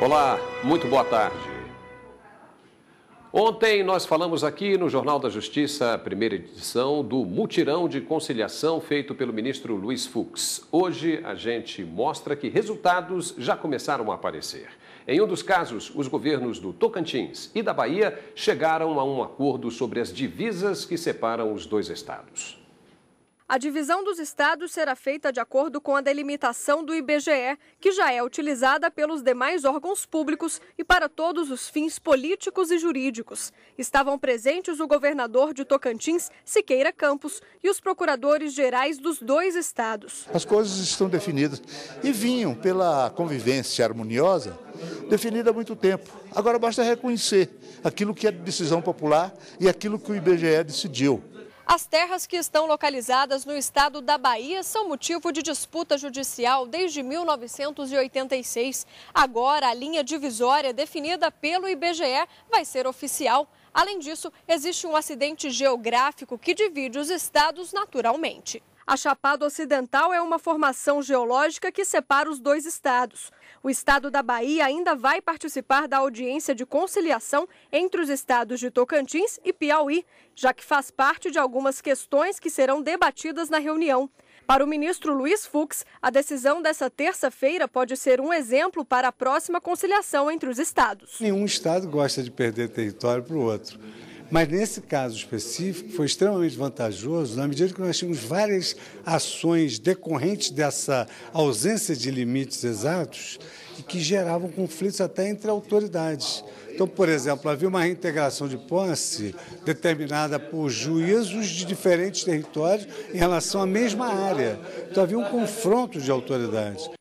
Olá, muito boa tarde. Ontem nós falamos aqui no Jornal da Justiça, primeira edição, do mutirão de conciliação feito pelo ministro Luiz Fux. Hoje a gente mostra que resultados já começaram a aparecer. Em um dos casos, os governos do Tocantins e da Bahia chegaram a um acordo sobre as divisas que separam os dois estados. A divisão dos estados será feita de acordo com a delimitação do IBGE, que já é utilizada pelos demais órgãos públicos e para todos os fins políticos e jurídicos. Estavam presentes o governador de Tocantins, Siqueira Campos, e os procuradores gerais dos dois estados. As coisas estão definidas e vinham pela convivência harmoniosa definida há muito tempo. Agora basta reconhecer aquilo que é decisão popular e aquilo que o IBGE decidiu. As terras que estão localizadas no estado da Bahia são motivo de disputa judicial desde 1986. Agora, a linha divisória definida pelo IBGE vai ser oficial. Além disso, existe um acidente geográfico que divide os estados naturalmente. A Chapada Ocidental é uma formação geológica que separa os dois estados. O estado da Bahia ainda vai participar da audiência de conciliação entre os estados de Tocantins e Piauí, já que faz parte de algumas questões que serão debatidas na reunião. Para o ministro Luiz Fux, a decisão dessa terça-feira pode ser um exemplo para a próxima conciliação entre os estados. Nenhum estado gosta de perder território para o outro. Mas nesse caso específico foi extremamente vantajoso na medida que nós tínhamos várias ações decorrentes dessa ausência de limites exatos e que geravam conflitos até entre autoridades. Então, por exemplo, havia uma reintegração de posse determinada por juízos de diferentes territórios em relação à mesma área. Então, havia um confronto de autoridades.